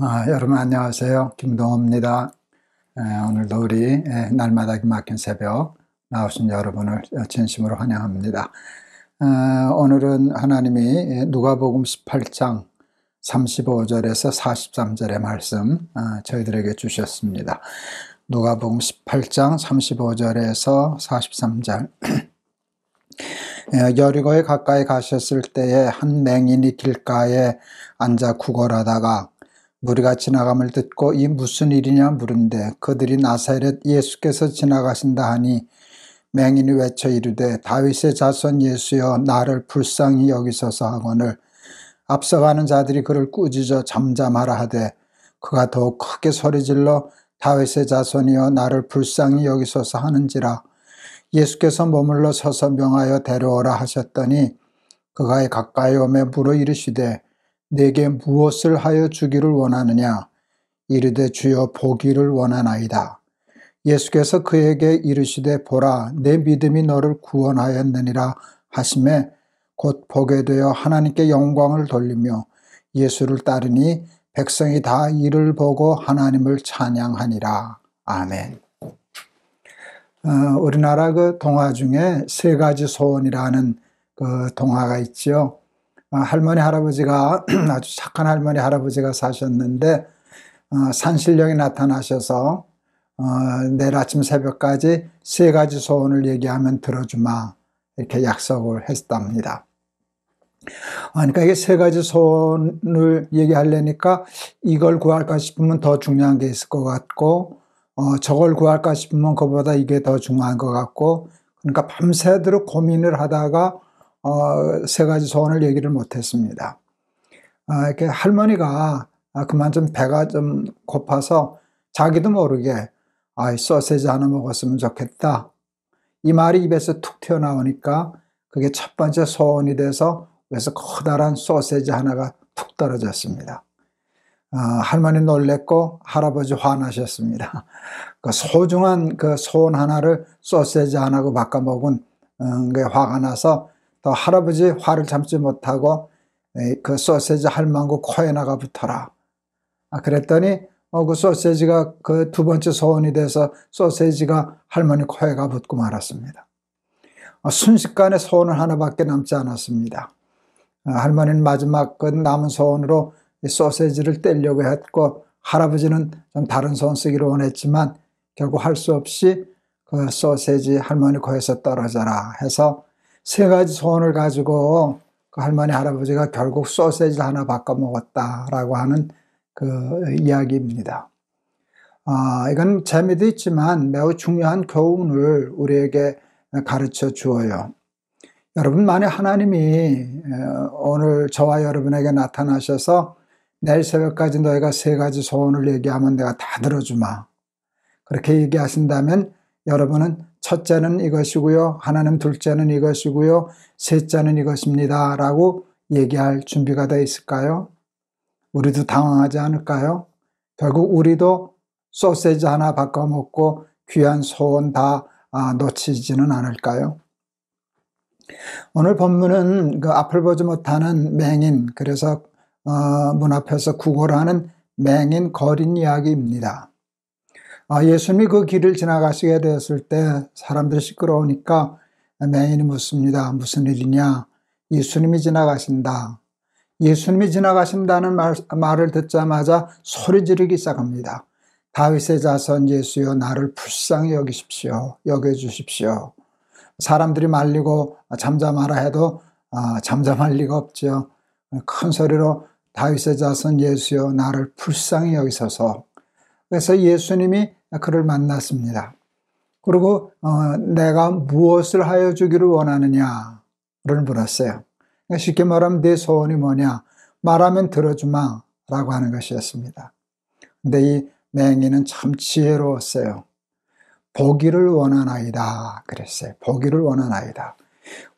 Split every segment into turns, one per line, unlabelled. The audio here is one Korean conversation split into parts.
아, 여러분 안녕하세요. 김동호입니다. 에, 오늘도 우리 에, 날마다 막힌 새벽 나오신 여러분을 진심으로 환영합니다. 에, 오늘은 하나님이 누가복음 18장 35절에서 43절의 말씀 아, 저희들에게 주셨습니다. 누가복음 18장 35절에서 43절 여리고에 가까이 가셨을 때에 한 맹인이 길가에 앉아 구걸하다가 무리가 지나감을 듣고 이 무슨 일이냐 물은데 그들이 나사렛 예수께서 지나가신다 하니 맹인이 외쳐 이르되 다윗의 자손 예수여 나를 불쌍히 여기소서 하거늘 앞서가는 자들이 그를 꾸짖어 잠잠하라 하되 그가 더욱 크게 소리질러 다윗의 자손이여 나를 불쌍히 여기소서 하는지라 예수께서 머물러 서서 명하여 데려오라 하셨더니 그가 가까이 오매 물어 이르시되 내게 무엇을 하여 주기를 원하느냐 이르되 주여 보기를 원하나이다. 예수께서 그에게 이르시되 보라 내 믿음이 너를 구원하였느니라 하심에 곧 보게 되어 하나님께 영광을 돌리며 예수를 따르니 백성이 다 이를 보고 하나님을 찬양하니라. 아멘. 어, 우리나라 그 동화 중에 세 가지 소원이라는 그 동화가. 어, 할머니 할아버지가 아주 착한 할머니 할아버지가 사셨는데 어, 산신령이 나타나셔서 어, 내일 아침 새벽까지 세 가지 소원을 얘기하면 들어주마 이렇게 약속을 했답니다. 그러니까 이게 세 가지 소원을 얘기하려니까 이걸 구할까 싶으면 더 중요한 게 있을 것 같고 어, 저걸 구할까 싶으면 그보다 이게 더 중요한 것 같고 그러니까 밤새도록 고민을 하다가 어, 세 가지 소원을 얘기를 못했습니다. 아, 이렇게 할머니가 아, 그만 좀 배가 좀 고파서 자기도 모르게 아, 소세지 하나 먹었으면 좋겠다. 이 말이 입에서 툭 튀어나오니까 그게 첫 번째 소원이 돼서 그래서 커다란 소세지 하나가 툭 떨어졌습니다. 아, 할머니 놀랬고 할아버지 화나셨습니다. 그 소중한 그 소원 하나를 소세지 하나고 바꿔 먹은 음, 게 화가 나서 또 할아버지 화를 참지 못하고 그 소세지 할망구 코에 나가 붙어라. 아, 그랬더니 어, 그 소세지가 그 두 번째 소원이 돼서 소세지가 할머니 코에 가 붙고 말았습니다. 어, 순식간에 소원을 하나밖에 남지 않았습니다. 어, 할머니는 마지막 그 남은 소원으로 소세지를 떼려고 했고 할아버지는 좀 다른 소원 쓰기를 원했지만 결국 할 수 없이 그 소세지 할머니 코에서 떨어져라 해서 세 가지 소원을 가지고 그 할머니 할아버지가 결국 소세지 하나 바꿔 먹었다라고 하는 그 이야기입니다. 아, 이건 재미도 있지만 매우 중요한 교훈을 우리에게 가르쳐 주어요. 여러분, 만약 하나님이 오늘 저와 여러분에게 나타나셔서 내일 새벽까지 너희가 세 가지 소원을 얘기하면 내가 다 들어주마. 그렇게 얘기하신다면 여러분은 첫째는 이것이고요. 하나님 둘째는 이것이고요. 셋째는 이것입니다. 라고 얘기할 준비가 되어 있을까요? 우리도 당황하지 않을까요? 결국 우리도 소세지 하나 바꿔 먹고 귀한 소원 다 아, 놓치지는 않을까요? 오늘 본문은 그 앞을 보지 못하는 맹인, 그래서 어, 문 앞에서 구걸하는 맹인 거린 이야기입니다. 아, 예수님이 그 길을 지나가시게 되었을 때 사람들이 시끄러우니까 맹인이 묻습니다. 무슨 일이냐? 예수님이 지나가신다. 예수님이 지나가신다는 말, 말을 듣자마자 소리 지르기 시작합니다. 다윗의 자손 예수여 나를 불쌍히 여기십시오. 여겨주십시오. 사람들이 말리고 잠잠하라 해도 아, 잠잠할 리가 없죠. 큰 소리로 다윗의 자손 예수여 나를 불쌍히 여기소서. 그래서 예수님이 그를 만났습니다. 그리고 어, 내가 무엇을 하여 주기를 원하느냐를 물었어요. 그러니까 쉽게 말하면 내 소원이 뭐냐? 말하면 들어주마 라고 하는 것이었습니다. 근데 이 맹인은 참 지혜로웠어요. 보기를 원하나이다 그랬어요. 보기를 원하나이다.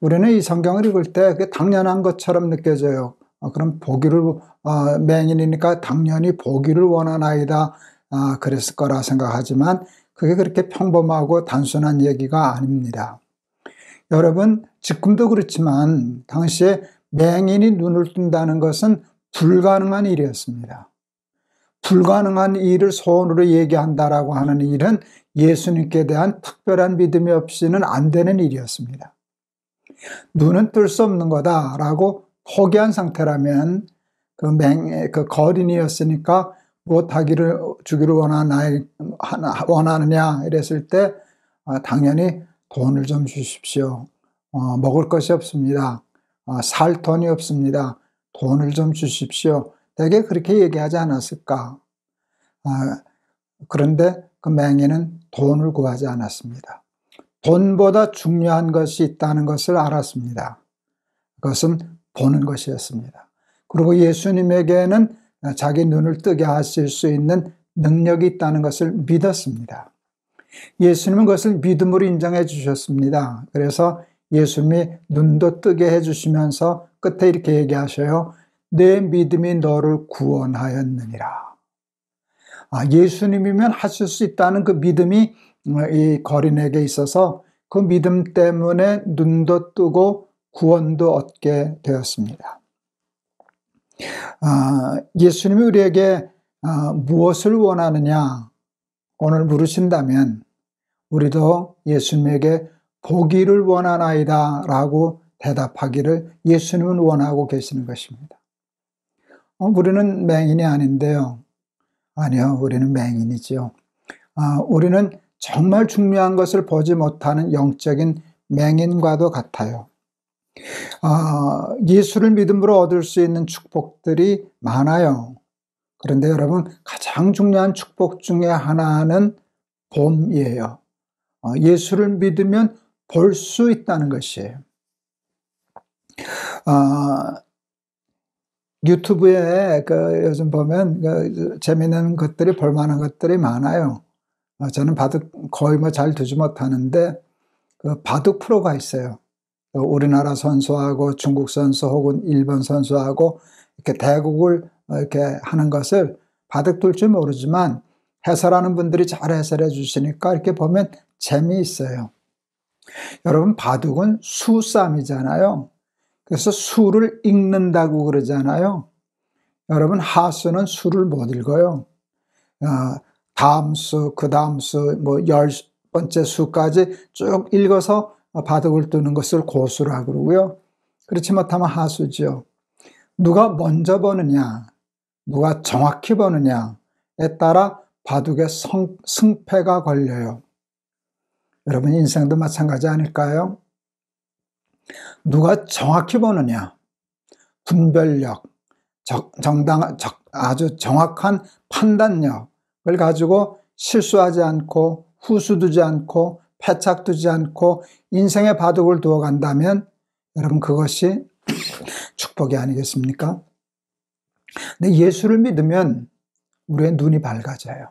우리는 이 성경을 읽을 때 당연한 것처럼 느껴져요. 어, 그럼 보기를 어, 맹인이니까 당연히 보기를 원하나이다 아, 그랬을 거라 생각하지만 그게 그렇게 평범하고 단순한 얘기가 아닙니다. 여러분, 지금도 그렇지만 당시에 맹인이 눈을 뜬다는 것은 불가능한 일이었습니다. 불가능한 일을 소원으로 얘기한다라고 하는 일은 예수님께 대한 특별한 믿음이 없이는 안 되는 일이었습니다. 눈은 뜰 수 없는 거다라고 포기한 상태라면 그 맹, 그 거린이었으니까 무엇하기를 주기를 원하나, 원하느냐 이랬을 때 아, 당연히 돈을 좀 주십시오. 어, 먹을 것이 없습니다. 어, 살 돈이 없습니다. 돈을 좀 주십시오. 대개 그렇게 얘기하지 않았을까? 아, 그런데 그 맹인은 돈을 구하지 않았습니다. 돈보다 중요한 것이 있다는 것을 알았습니다. 그것은 보는 것이었습니다. 그리고 예수님에게는 자기 눈을 뜨게 하실 수 있는 능력이 있다는 것을 믿었습니다. 예수님은 그것을 믿음으로 인정해 주셨습니다. 그래서 예수님이 눈도 뜨게 해 주시면서 끝에 이렇게 얘기하셔요. 내 믿음이 너를 구원하였느니라. 아, 예수님이면 하실 수 있다는 그 믿음이 이 거린에게 있어서 그 믿음 때문에 눈도 뜨고 구원도 얻게 되었습니다. 아, 예수님이 우리에게 아, 무엇을 원하느냐 오늘 물으신다면 우리도 예수님에게 보기를 원하나이다 라고 대답하기를 예수님은 원하고 계시는 것입니다. 어, 우리는 맹인이 아닌데요. 아니요, 우리는 맹인이지요. 아, 우리는 정말 중요한 것을 보지 못하는 영적인 맹인과도 같아요. 아, 예수를 믿음으로 얻을 수 있는 축복들이 많아요. 그런데 여러분, 가장 중요한 축복 중에 하나는 봄이에요. 아, 예수를 믿으면 볼 수 있다는 것이에요. 아, 유튜브에 그 요즘 보면 그 재미있는 것들이 볼만한 것들이 많아요. 어, 저는 바둑 거의 뭐 잘 두지 못하는데 그 바둑 프로가 있어요. 우리나라 선수하고 중국 선수 혹은 일본 선수하고 이렇게 대국을 이렇게 하는 것을 줄 모르지만 해설하는 분들이 잘 해설해 주시니까 이렇게 보면 재미있어요. 여러분 바둑은 수싸움이잖아요. 그래서 수를 읽는다고 그러잖아요. 여러분 하수는 수를 못 읽어요. 어, 다음 수, 그 다음 수, 뭐 열 번째 수까지 쭉 읽어서 바둑을 두는 것을 고수라 그러고요. 그렇지 못하면 하수죠. 누가 먼저 보느냐, 누가 정확히 보느냐에 따라 바둑의 성, 승패가 걸려요. 여러분 인생도 마찬가지 아닐까요? 누가 정확히 보느냐, 분별력, 정당, 아주 정확한 판단력을 가지고 실수하지 않고 후수 두지 않고 패착 두지 않고 인생의 바둑을 두어 간다면 여러분 그것이 축복이 아니겠습니까? 근데 예수를 믿으면 우리의 눈이 밝아져요.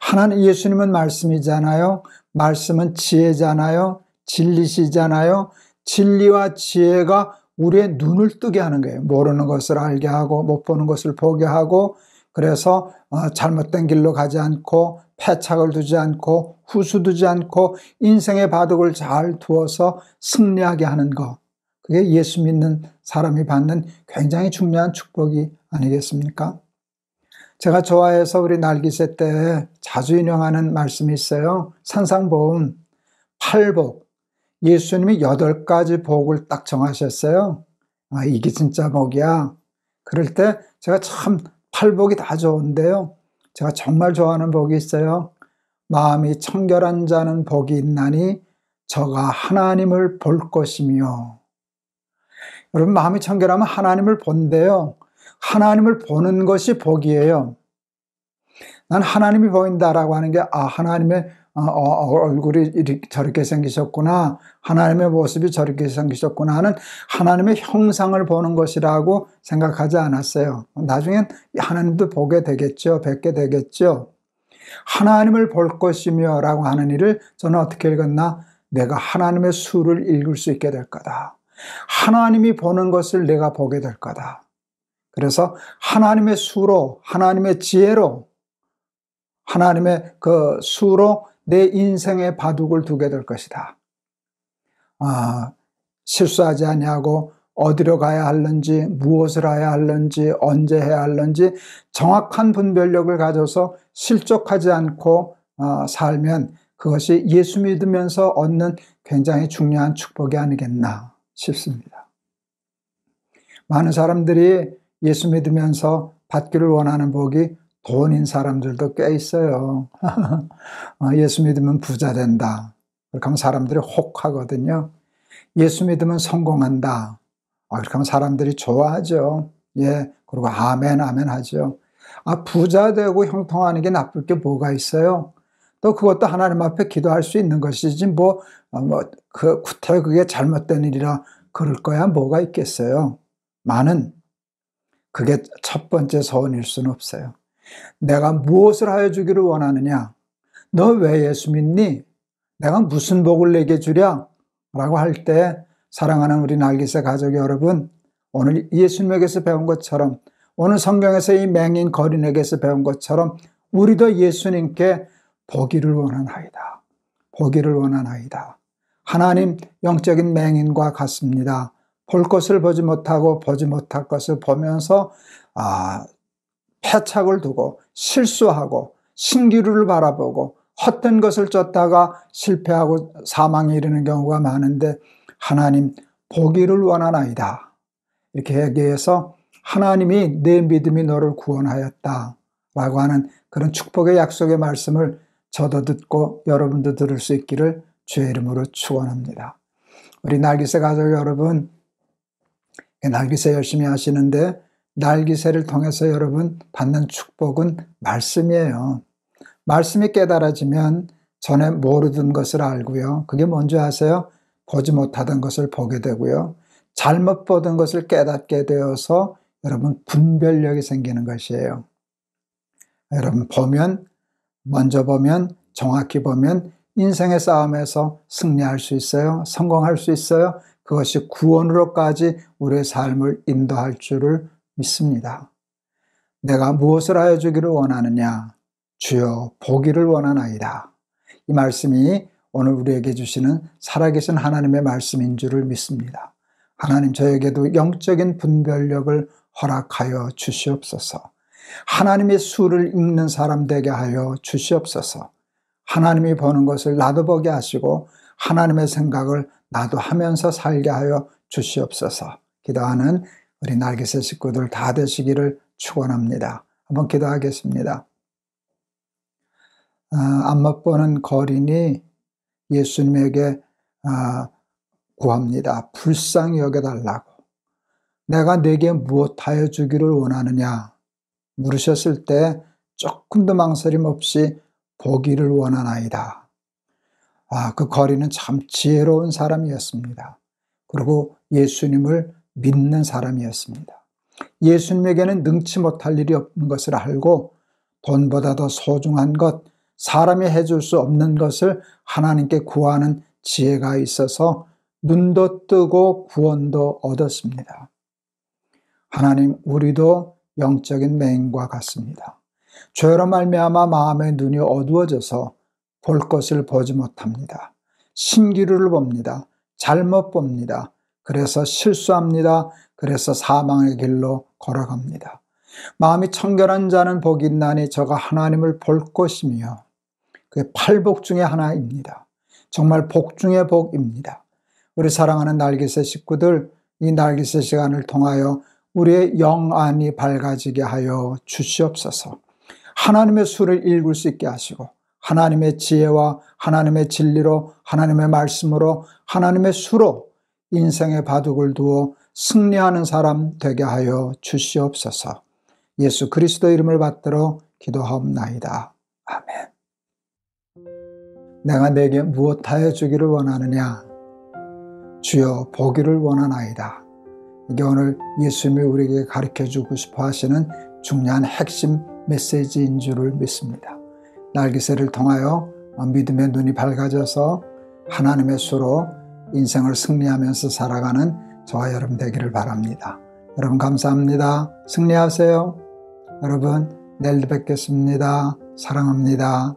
하나님 예수님은 말씀이잖아요. 말씀은 지혜잖아요. 진리시잖아요. 진리와 지혜가 우리의 눈을 뜨게 하는 거예요. 모르는 것을 알게 하고 못 보는 것을 보게 하고 그래서 어, 잘못된 길로 가지 않고 패착을 두지 않고 후수 두지 않고 인생의 바둑을 잘 두어서 승리하게 하는 것. 그게 예수 믿는 사람이 받는 굉장히 중요한 축복이 아니겠습니까? 제가 좋아해서 우리 날기세 때 자주 인용하는 말씀이 있어요. 산상보험, 팔복, 예수님이 여덟 가지 복을 딱 정하셨어요. 아, 이게 진짜 복이야. 그럴 때 제가 참 팔복이 다 좋은데요. 제가 정말 좋아하는 복이 있어요. 마음이 청결한 자는 복이 있나니 저가 하나님을 볼 것이며. 여러분, 마음이 청결하면 하나님을 본대요. 하나님을 보는 것이 복이에요. 난 하나님이 보인다라고 하는 게, 아, 하나님의 어, 어, 얼굴이 저렇게 생기셨구나. 하나님의 모습이 저렇게 생기셨구나 하는 하나님의 형상을 보는 것이라고 생각하지 않았어요. 나중엔 하나님도 보게 되겠죠. 뵙게 되겠죠. 하나님을 볼 것이며 라고 하는 일을 저는 어떻게 읽었나? 내가 하나님의 수를 읽을 수 있게 될 거다. 하나님이 보는 것을 내가 보게 될 거다. 그래서 하나님의 수로, 하나님의 지혜로, 하나님의 그 수로 내 인생의 바둑을 두게 될 것이다. 아, 실수하지 아니하고 어디로 가야 하는지, 무엇을 해야 하는지, 언제 해야 하는지 정확한 분별력을 가져서 실족하지 않고 어, 살면 그것이 예수 믿으면서 얻는 굉장히 중요한 축복이 아니겠나 싶습니다. 많은 사람들이 예수 믿으면서 받기를 원하는 복이 돈인 사람들도 꽤 있어요. 어, 예수 믿으면 부자 된다. 그렇게 하면 사람들이 혹 하거든요. 예수 믿으면 성공한다. 아, 그렇게 하면 사람들이 좋아하죠. 예. 그리고 아멘, 아멘 하죠. 아, 부자 되고 형통하는 게 나쁠 게 뭐가 있어요? 또 그것도 하나님 앞에 기도할 수 있는 것이지, 뭐, 어, 뭐, 그, 구태 그게 잘못된 일이라 그럴 거야 뭐가 있겠어요? 많은, 그게 첫 번째 서원일 수는 없어요. 내가 무엇을 하여 주기를 원하느냐? 너 왜 예수 믿니? 내가 무슨 복을 내게 주랴? 라고 할 때 사랑하는 우리 날기새 가족 여러분 오늘 예수님에게서 배운 것처럼 오늘 성경에서 이 맹인 거린에게서 배운 것처럼 우리도 예수님께 보기를 원하나이다. 보기를 원하나이다. 하나님 영적인 맹인과 같습니다. 볼 것을 보지 못하고 보지 못할 것을 보면서 아, 패착을 두고 실수하고 신기루를 바라보고 헛된 것을 쫓다가 실패하고 사망에 이르는 경우가 많은데 하나님 보기를 원하나이다. 이렇게 얘기해서 하나님이 내 믿음이 너를 구원하였다. 라고 하는 그런 축복의 약속의 말씀을 저도 듣고 여러분도 들을 수 있기를 주의 이름으로 축원합니다. 우리 날기새 가족 여러분, 날기새 열심히 하시는데 날기새를 통해서 여러분 받는 축복은 말씀이에요. 말씀이 깨달아지면 전에 모르던 것을 알고요. 그게 뭔지 아세요? 보지 못하던 것을 보게 되고요. 잘못 보던 것을 깨닫게 되어서 여러분 분별력이 생기는 것이에요. 여러분 보면 먼저 보면 정확히 보면 인생의 싸움에서 승리할 수 있어요. 성공할 수 있어요. 그것이 구원으로까지 우리의 삶을 인도할 줄을 믿습니다. 내가 무엇을 하여 주기를 원하느냐? 주여 보기를 원하나이다. 이 말씀이 오늘 우리에게 주시는 살아계신 하나님의 말씀인 줄을 믿습니다. 하나님 저에게도 영적인 분별력을 허락하여 주시옵소서. 하나님의 수를 읽는 사람 되게 하여 주시옵소서. 하나님이 보는 것을 나도 보게 하시고 하나님의 생각을 나도 하면서 살게 하여 주시옵소서. 기도하는 우리 날개새 식구들 다 되시기를 축원합니다. 한번 기도하겠습니다. 아, 안 맛 보는 거린이 예수님에게 아, 구합니다. 불쌍히 여겨달라고. 내가 내게 무엇하여 주기를 원하느냐 물으셨을 때 조금도 망설임 없이 보기를 원하나이다. 아, 그 거리는 참 지혜로운 사람이었습니다. 그리고 예수님을 믿는 사람이었습니다. 예수님에게는 능치 못할 일이 없는 것을 알고 돈보다 더 소중한 것, 사람이 해줄 수 없는 것을 하나님께 구하는 지혜가 있어서 눈도 뜨고 구원도 얻었습니다. 하나님, 우리도 영적인 맹인과 같습니다. 죄로 말미암아 마음의 눈이 어두워져서 볼 것을 보지 못합니다. 신기루를 봅니다. 잘못 봅니다. 그래서 실수합니다. 그래서 사망의 길로 걸어갑니다. 마음이 청결한 자는 복이 있나니 저가 하나님을 볼 것이며 그 팔복 중의 하나입니다. 정말 복 중의 복입니다. 우리 사랑하는 날개새 식구들, 이 날개새 시간을 통하여 우리의 영안이 밝아지게 하여 주시옵소서. 하나님의 수를 읽을 수 있게 하시고, 하나님의 지혜와 하나님의 진리로, 하나님의 말씀으로, 하나님의 수로 인생의 바둑을 두어 승리하는 사람 되게 하여 주시옵소서. 예수 그리스도 이름을 받들어 기도하옵나이다. 아멘. 내가 내게 무엇하여 주기를 원하느냐? 주여 보기를 원하나이다. 이게 오늘 예수님이 우리에게 가르쳐 주고 싶어 하시는 중요한 핵심 메시지인 줄을 믿습니다. 날기새를 통하여 믿음의 눈이 밝아져서 하나님의 수로 인생을 승리하면서 살아가는 저와 여러분 되기를 바랍니다. 여러분 감사합니다. 승리하세요. 여러분 내일 뵙겠습니다. 사랑합니다.